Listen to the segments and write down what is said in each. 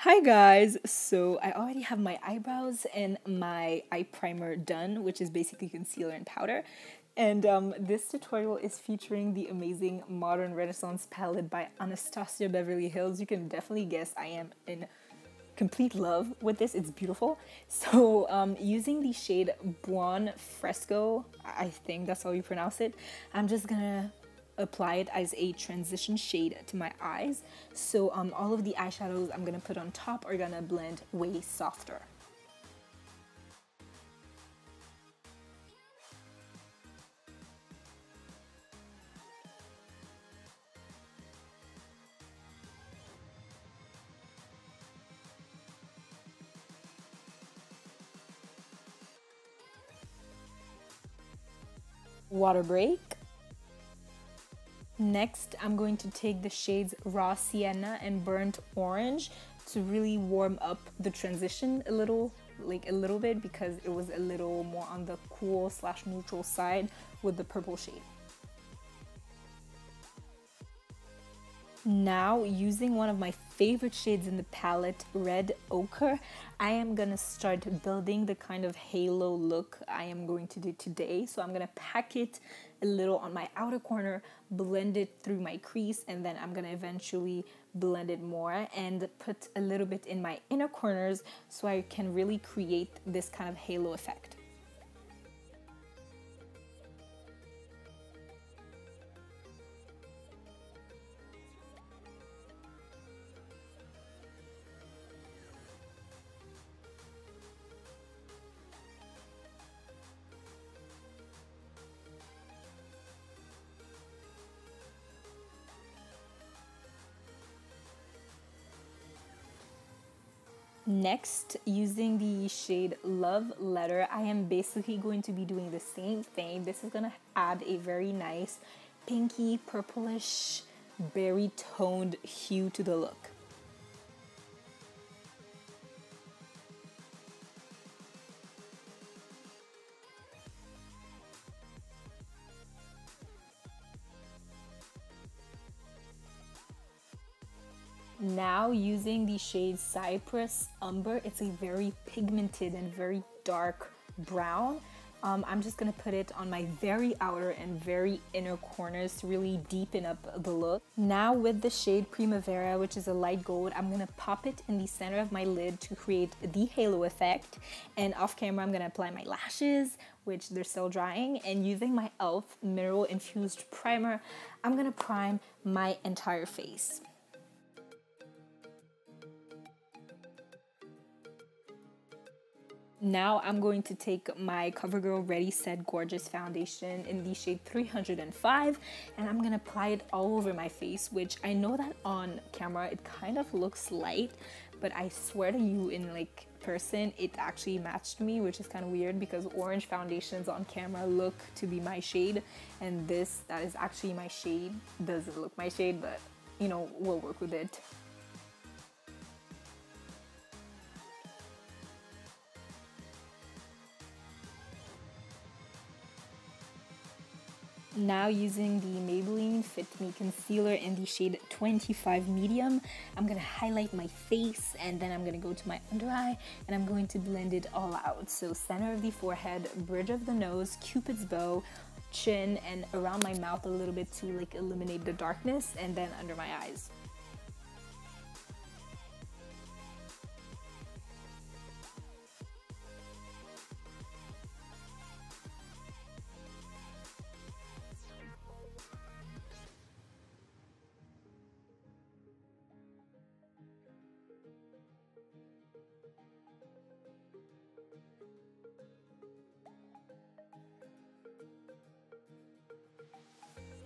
Hi guys! So I already have my eyebrows and my eye primer done, which is basically concealer and powder. And um, this tutorial is featuring the amazing Modern Renaissance palette by Anastasia Beverly Hills. You can definitely guess I am in complete love with this. It's beautiful. So um, using the shade Buon Fresco, I think that's how you pronounce it, I'm just gonna apply it as a transition shade to my eyes. So um, all of the eyeshadows I'm gonna put on top are gonna blend way softer. Water break. Next, I'm going to take the shades Raw Sienna and Burnt Orange to really warm up the transition a little, like a little bit because it was a little more on the cool slash neutral side with the purple shade. Now, using one of my favorite shades in the palette, Red Ochre, I am gonna start building the kind of halo look I am going to do today. So I'm gonna pack it a little on my outer corner, blend it through my crease, and then I'm gonna eventually blend it more and put a little bit in my inner corners so I can really create this kind of halo effect. Next, using the shade Love Letter, I am basically going to be doing the same thing. This is gonna add a very nice pinky, purplish, berry toned hue to the look. Now using the shade Cyprus Umber, it's a very pigmented and very dark brown. Um, I'm just gonna put it on my very outer and very inner corners to really deepen up the look. Now with the shade Primavera, which is a light gold, I'm gonna pop it in the center of my lid to create the halo effect. And off camera, I'm gonna apply my lashes, which they're still drying. And using my e.l.f. mineral infused primer, I'm gonna prime my entire face. Now I'm going to take my CoverGirl Ready Set Gorgeous Foundation in the shade 305 and I'm gonna apply it all over my face, which I know that on camera it kind of looks light, but I swear to you in like person it actually matched me, which is kind of weird because orange foundations on camera look to be my shade and this that is actually my shade doesn't look my shade, but you know, we'll work with it. Now using the Maybelline Fit Me Concealer in the shade 25 Medium, I'm gonna highlight my face and then I'm gonna go to my under eye and I'm going to blend it all out. So center of the forehead, bridge of the nose, cupid's bow, chin, and around my mouth a little bit to like eliminate the darkness and then under my eyes.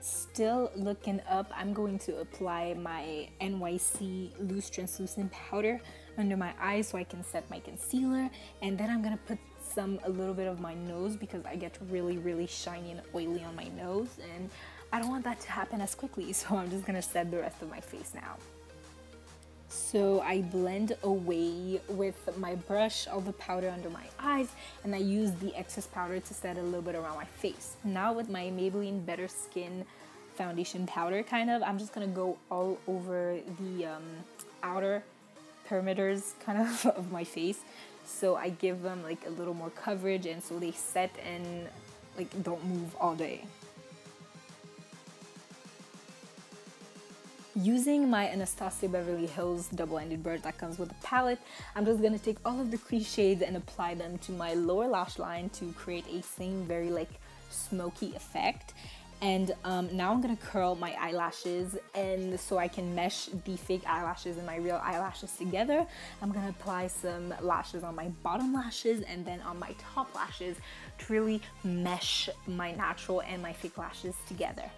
Still looking up, I'm going to apply my NYC Loose Translucent Powder under my eyes so I can set my concealer. And then I'm gonna put some, a little bit of my nose because I get really, really shiny and oily on my nose. And I don't want that to happen as quickly, so I'm just gonna set the rest of my face now. So I blend away with my brush all the powder under my eyes and I use the excess powder to set a little bit around my face. Now with my Maybelline Better Skin foundation powder kind of, I'm just gonna go all over the um, outer perimeters kind of of my face. So I give them like a little more coverage and so they set and like don't move all day. Using my Anastasia Beverly Hills double-ended brush that comes with a palette, I'm just gonna take all of the crease shades and apply them to my lower lash line to create a same very like smoky effect. And um, now I'm gonna curl my eyelashes and so I can mesh the fake eyelashes and my real eyelashes together. I'm gonna apply some lashes on my bottom lashes and then on my top lashes to really mesh my natural and my fake lashes together.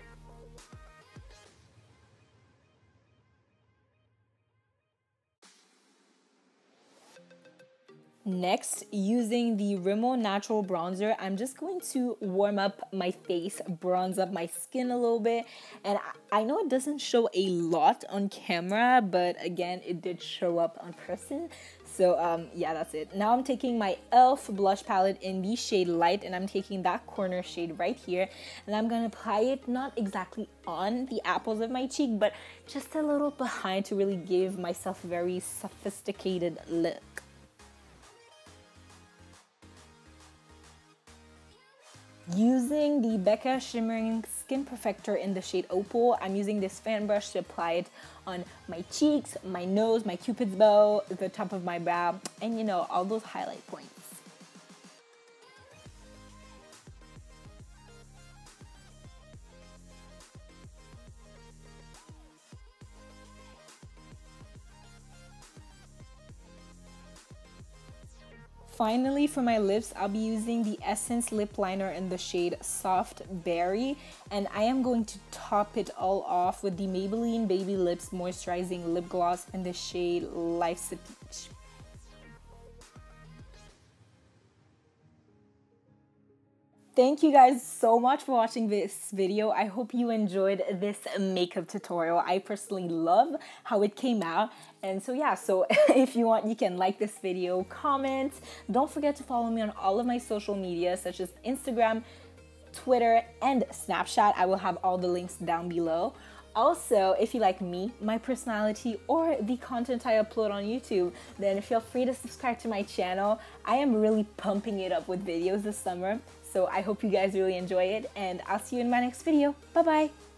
Next, using the Rimmel Natural Bronzer, I'm just going to warm up my face, bronze up my skin a little bit. And I know it doesn't show a lot on camera, but again, it did show up on person. So um, yeah, that's it. Now I'm taking my e.l.f. blush palette in the shade Light and I'm taking that corner shade right here and I'm gonna apply it not exactly on the apples of my cheek, but just a little behind to really give myself very sophisticated look. Using the Becca Shimmering Skin Perfector in the shade Opal, I'm using this fan brush to apply it on my cheeks, my nose, my cupid's bow, the top of my brow, and you know, all those highlight points. Finally, for my lips, I'll be using the Essence Lip Liner in the shade Soft Berry. And I am going to top it all off with the Maybelline Baby Lips Moisturizing Lip Gloss in the shade Life's a Peach. Thank you guys so much for watching this video. I hope you enjoyed this makeup tutorial. I personally love how it came out. And so yeah, so if you want, you can like this video, comment. Don't forget to follow me on all of my social media, such as Instagram, Twitter, and Snapchat. I will have all the links down below. Also, if you like me, my personality, or the content I upload on YouTube, then feel free to subscribe to my channel. I am really pumping it up with videos this summer, so I hope you guys really enjoy it and I'll see you in my next video. Bye bye!